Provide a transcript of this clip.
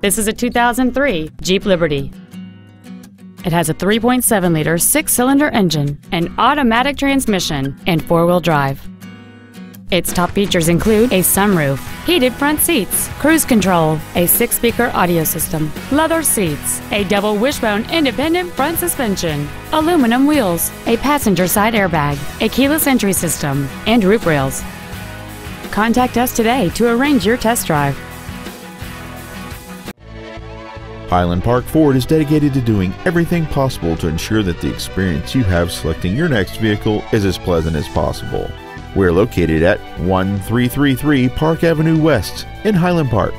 This is a 2003 Jeep Liberty. It has a 3.7 liter six cylinder engine, an automatic transmission, and four wheel drive. Its top features include a sunroof, heated front seats, cruise control, a six speaker audio system, leather seats, a double wishbone independent front suspension, aluminum wheels, a passenger side airbag, a keyless entry system, and roof rails. Contact us today to arrange your test drive. Highland Park Ford is dedicated to doing everything possible to ensure that the experience you have selecting your next vehicle is as pleasant as possible. We're located at 1333 Park Avenue West in Highland Park.